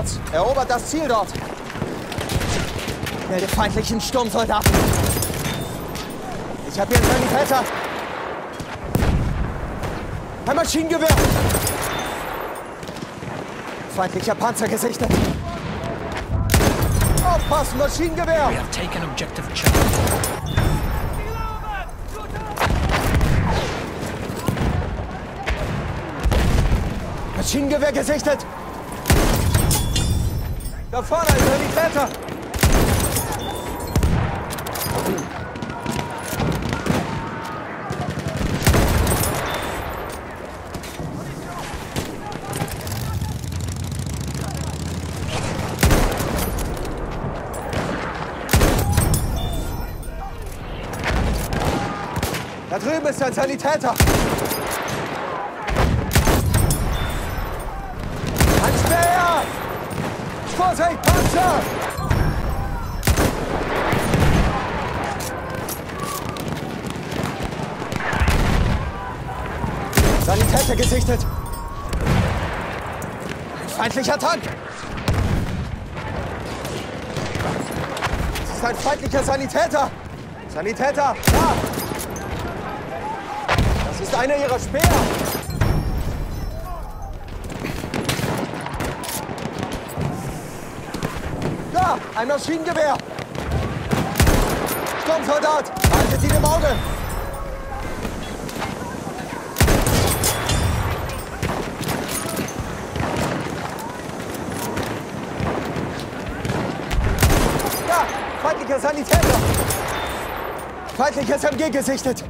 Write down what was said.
Vorwärts! Erobert das Ziel dort! Melde feindlichen Sturmsoldaten! Ich habe hier einen Sanitäter! Ein Maschinengewehr! Feindlicher Panzer gesichtet! Aufpassen, Maschinengewehr! We have taken objective Charlie. Maschinengewehr gesichtet! Da vorne ein Sanitäter! Da drüben ist ein Sanitäter! Ein Speer! Vorsicht, Panzer! Sanitäter gesichtet! Ein feindlicher Tank! Es ist ein feindlicher Sanitäter! Sanitäter, da! Das ist einer ihrer Speer! Ein Maschinengewehr! Sturmsoldat, haltet ihn im Auge! Da, feindlicher Sanitäter! Feindliches MG gesichtet!